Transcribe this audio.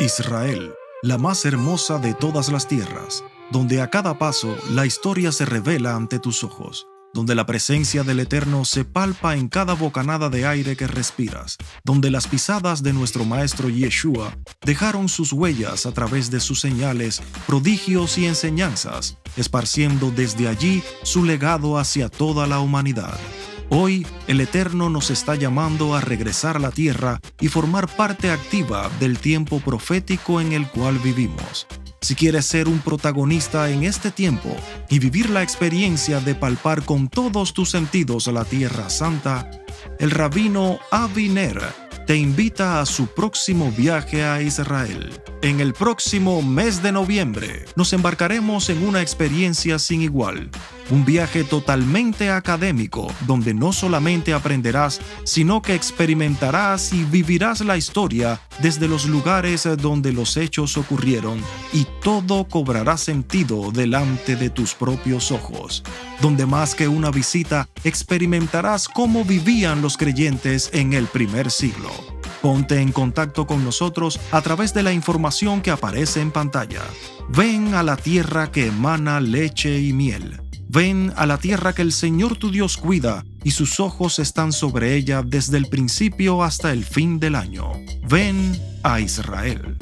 Israel, la más hermosa de todas las tierras, donde a cada paso la historia se revela ante tus ojos, donde la presencia del Eterno se palpa en cada bocanada de aire que respiras, donde las pisadas de nuestro Maestro Yeshua dejaron sus huellas a través de sus señales, prodigios y enseñanzas, esparciendo desde allí su legado hacia toda la humanidad. Hoy el Eterno nos está llamando a regresar a la tierra y formar parte activa del tiempo profético en el cual vivimos. Si quieres ser un protagonista en este tiempo y vivir la experiencia de palpar con todos tus sentidos la Tierra Santa, el rabino Aviner te invita a su próximo viaje a Israel. En el próximo mes de noviembre nos embarcaremos en una experiencia sin igual, un viaje totalmente académico donde no solamente aprenderás, sino que experimentarás y vivirás la historia desde los lugares donde los hechos ocurrieron y todo cobrará sentido delante de tus propios ojos, donde más que una visita experimentarás cómo vivían los creyentes en el primer siglo. Ponte en contacto con nosotros a través de la información que aparece en pantalla. Ven a la tierra que emana leche y miel. Ven a la tierra que el Señor tu Dios cuida y sus ojos están sobre ella desde el principio hasta el fin del año. Ven a Israel.